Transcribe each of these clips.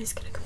Everybody's gonna complain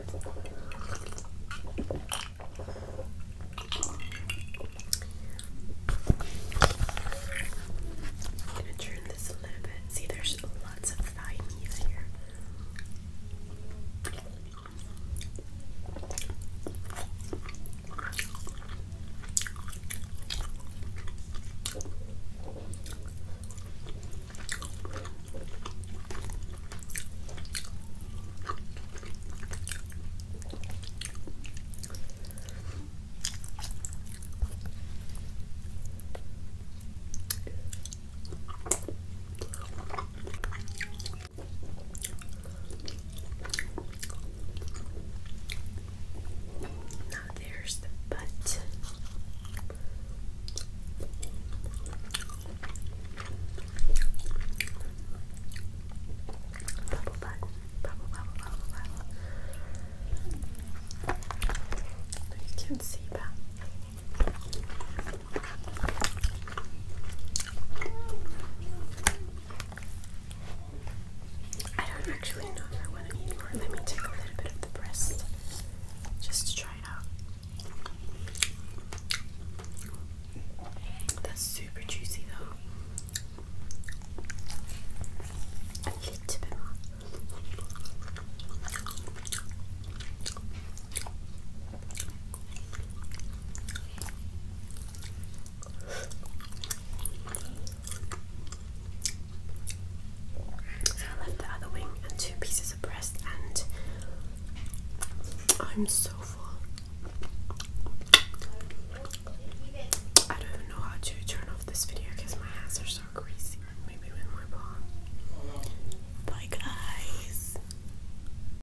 Christopher. I'm so